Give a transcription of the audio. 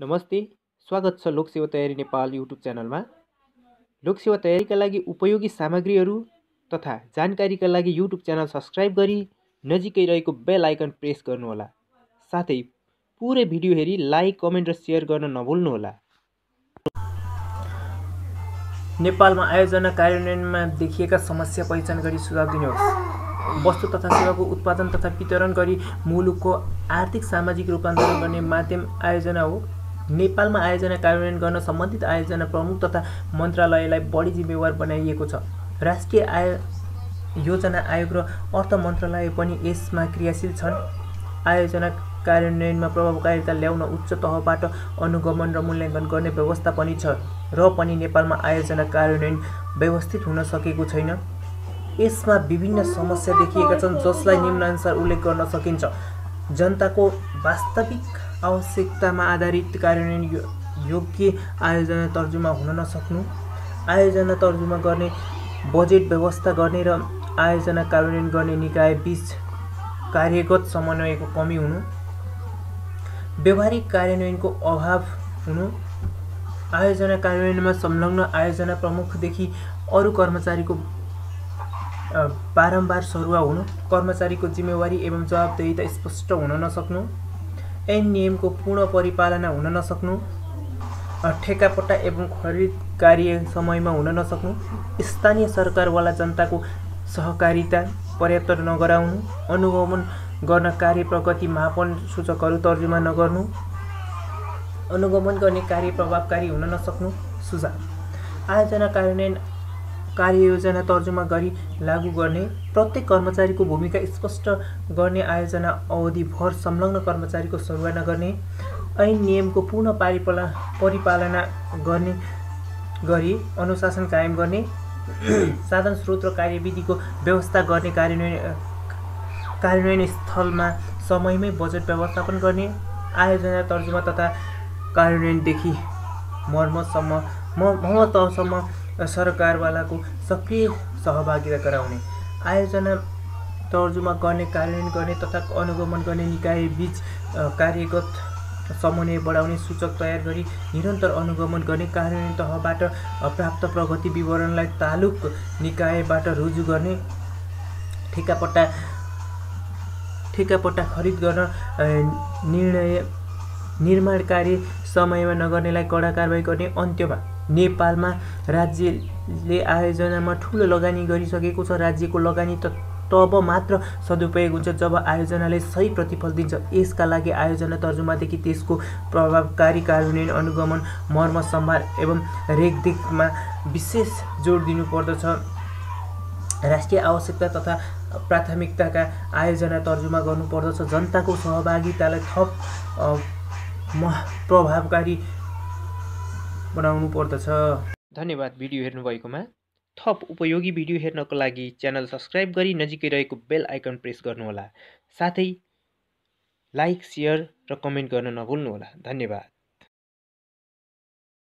नमस्ते स्वागत छ लोकसेवा तयारी नेपाल युट्युब च्यानलमा। लोकसेवा तयारीका लागि उपयोगी सामग्रीहरू तथा जानकारीका लागि युट्युब च्यानल सब्सक्राइब गरी नजिकै रहेको बेल आइकन प्रेस गर्नुहोला। साथै पुरै भिडियो हेरी लाइक कमेन्ट र सेयर गर्न नभुल्नुहोला। नेपालमा आयोजना कार्यान्वयनमा देखिएका समस्या पहिचान गरी सुझाव दिनुहोस्। वस्तु तथा सेवाको उत्पादन तथा वितरण गरी मुलुकको आर्थिक सामाजिक रूपान्तरण गर्ने माध्यम आयोजना हो। नेपालमा आयोजना कार्यान्वयन गर्न सम्बन्धित आयोजना प्रमुख तथा मन्त्रालयलाई बढी जिम्मेवार बनाइएको छ। राष्ट्रिय आय योजना आयोग र अर्थ मन्त्रालय पनि यसमा क्रियाशील छन्। आयोजना कार्यान्वयनमा प्रभावकारिता ल्याउन उच्च तहबाट अनुगमन र मूल्याङ्कन गर्ने व्यवस्था पनि छ र पनि नेपालमा आयोजना कार्यान्वयन व्यवस्थित हुन सकेको छैन। यसमा विभिन्न समस्या देखिएका छन् जसलाई निम्नानुसार उल्लेख गर्न सकिन्छ। जनताको वास्तविक आवश्यकतामा आधारित कार्यान्वयन योग्य आयोजना तर्जुमा हुन नसक्नु। आयोजना तर्जुमा गर्ने बजेट व्यवस्था गर्ने र आयोजना कार्यान्वयन गर्ने निकाय बिच कार्यगत समन्वयको कमी हुनु। व्यवहारिक कार्यान्वयनको अभाव हुनु। आयोजना कार्यान्वयनमा संलग्न आयोजना प्रमुखदेखि अरू कर्मचारीको बारम्बार सरुवा हुनु। कर्मचारीको जिम्मेवारी एवं जवाबदेहिता स्पष्ट हुन नसक्नु। ऐन नियमको पूर्ण परिपालना हुन नसक्नु ठेकापट्टा एवं खरिद कार्य समयमा हुन नसक्नु स्थानीय सरकारवाला जनताको सहकारिता पर्याप्त नगराउनु अनुगमन गर्न कार्य प्रगति मापन सूचकहरू तर्जुमा नगर्नु अनुगमन गर्ने कार्य प्रभावकारी हुन नसक्नु सुझाव आयोजना कार्यान्वयन कार्ययोजना तर्जुमा गरी लागू गर्ने प्रत्येक कर्मचारीको भूमिका स्पष्ट गर्ने आयोजना अवधिभर संलग्न कर्मचारीको सरुवा नगर्ने ऐन नियमको पूर्ण पारिपाला परिपालना गर्ने गरी अनुशासन कायम गर्ने साधन स्रोत र कार्यविधिको व्यवस्था गर्ने कार्यान्वयन कार्यान्वयन स्थलमा समयमै बजेट व्यवस्थापन गर्ने आयोजना तर्जुमा तथा कार्यान्वयनदेखि मर्मसम्म महत्त्वसम्म सरकारवालाको सक्रिय सहभागिता गराउने। आयोजना तर्जुमा गर्ने कार्यान्वयन गर्ने तथा अनुगमन गर्ने निकाय बिच कार्यगत समन्वय बढाउने सूचक तयार गरी निरन्तर अनुगमन गर्ने कार्यान्वयन तहबाट प्राप्त प्रगति विवरणलाई तालुक निकायबाट रुजु गर्ने ठेकापट्टा ठेकापट्टा खरिद गर्न निर्णय निर्माण कार्य समयमा नगर्नेलाई कडा कारवाही गर्ने अन्त्यमा नेपालमा राज्यले आयोजनामा ठुलो लगानी गरिसकेको छ। राज्यको लगानी त तब मात्र सदुपयोग हुन्छ जब आयोजनाले सही प्रतिफल दिन्छ। यसका लागि आयोजना तर्जुमादेखि त्यसको प्रभावकारी कार्यान्वयन अनुगमन मर्म सम्भार एवं रेखदेखमा विशेष जोड दिनुपर्दछ। राष्ट्रिय आवश्यकता तथा प्राथमिकताका आयोजना तर्जुमा गर्नुपर्दछ। जनताको सहभागितालाई थप प्रभावकारी बनाउनु पर्दछ। धन्यवाद भिडियो हेर्नुभएकोमा। थप उपयोगी भिडियो हेर्नको लागि च्यानल सब्सक्राइब गरी नजिकै रहेको बेल आइकन प्रेस गर्नुहोला। साथै लाइक सेयर र कमेन्ट गर्न नभुल्नुहोला। धन्यवाद।